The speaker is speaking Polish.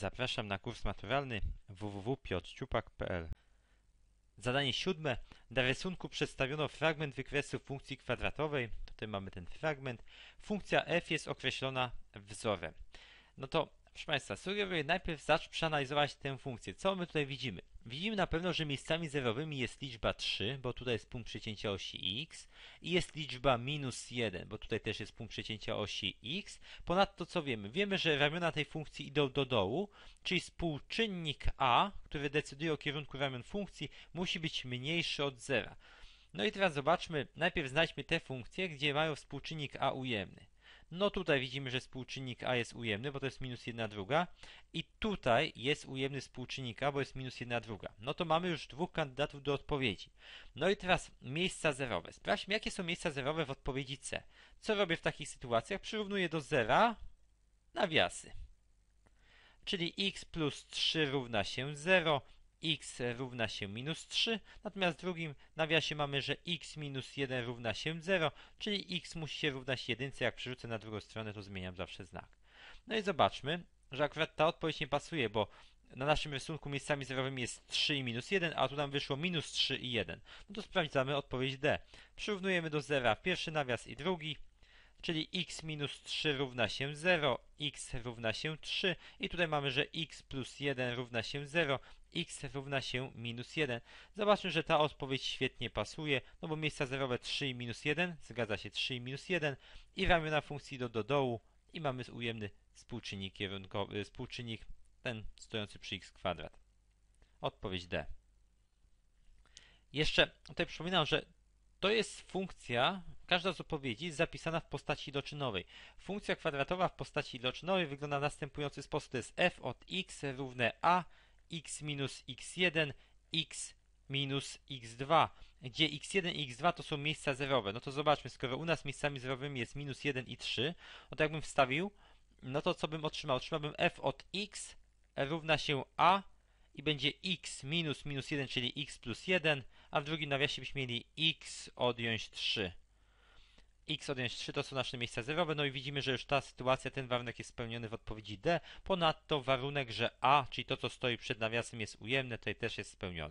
Zapraszam na kurs maturalny www.piotrciupak.pl Zadanie siódme. Na rysunku przedstawiono fragment wykresu funkcji kwadratowej. Tutaj mamy ten fragment. Funkcja f jest określona wzorem. No to Proszę Państwa, sugeruję najpierw zacz przeanalizować tę funkcję. Co my tutaj widzimy? Widzimy na pewno, że miejscami zerowymi jest liczba 3, bo tutaj jest punkt przecięcia osi x i jest liczba minus 1, bo tutaj też jest punkt przecięcia osi x. Ponadto co wiemy? Wiemy, że ramiona tej funkcji idą do dołu, czyli współczynnik a, który decyduje o kierunku ramion funkcji, musi być mniejszy od zera. No i teraz zobaczmy, najpierw znajdźmy te funkcje, gdzie mają współczynnik a ujemny. No tutaj widzimy, że współczynnik A jest ujemny, bo to jest minus 1 druga. I tutaj jest ujemny współczynnik A, bo jest minus 1 druga. No to mamy już dwóch kandydatów do odpowiedzi. No i teraz miejsca zerowe. Sprawdźmy, jakie są miejsca zerowe w odpowiedzi C. Co robię w takich sytuacjach? Przyrównuję do zera nawiasy. Czyli x plus 3 równa się 0, x równa się minus 3, natomiast w drugim nawiasie mamy, że x minus 1 równa się 0, czyli x musi się równać 1, jak przerzucę na drugą stronę, to zmieniam zawsze znak. No i zobaczmy, że akurat ta odpowiedź nie pasuje, bo na naszym rysunku miejscami zerowymi jest 3 i minus 1, a tu nam wyszło minus 3 i 1. No to sprawdzamy odpowiedź D. Przyrównujemy do zera pierwszy nawias i drugi, czyli x minus 3 równa się 0, x równa się 3 i tutaj mamy, że x plus 1 równa się 0, x równa się minus 1. Zobaczmy, że ta odpowiedź świetnie pasuje, no bo miejsca zerowe 3 i minus 1, zgadza się 3 i minus 1 i ramiona funkcji do, do dołu i mamy ujemny współczynnik kierunkowy, współczynnik ten stojący przy x kwadrat. Odpowiedź D. Jeszcze tutaj przypominam, że to jest funkcja, każda z odpowiedzi jest zapisana w postaci iloczynowej. Funkcja kwadratowa w postaci iloczynowej wygląda w następujący sposób. To jest f od x równe a x minus x1, x minus x2, gdzie x1 i x2 to są miejsca zerowe. No to zobaczmy, skoro u nas miejscami zerowymi jest minus 1 i 3, no to jakbym wstawił, no to co bym otrzymał? Otrzymałbym f od x równa się a i będzie x minus minus 1, czyli x plus 1, a w drugim nawiasie byśmy mieli x odjąć 3. x odjąć 3 to są nasze miejsca zerowe, no i widzimy, że już ta sytuacja, ten warunek jest spełniony w odpowiedzi D. Ponadto warunek, że a, czyli to co stoi przed nawiasem jest ujemne, tutaj też jest spełniony.